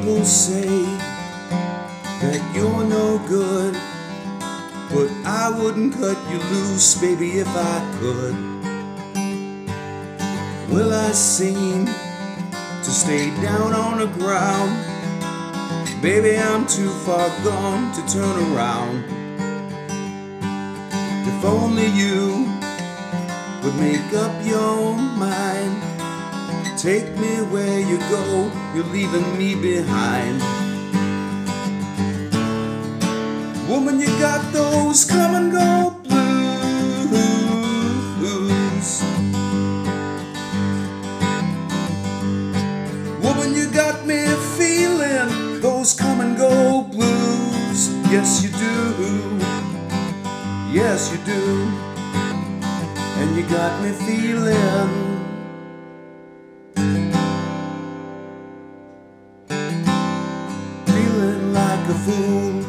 People say that you're no good, but I wouldn't cut you loose, baby, if I could. Will I seem to stay down on the ground? Baby, I'm too far gone to turn around. If only you would make up your mind. Take me where you go, you're leaving me behind. Woman, you got those come and go blues. Woman, you got me feeling those come and go blues. Yes, you do. Yes, you do. And you got me feeling. Fool.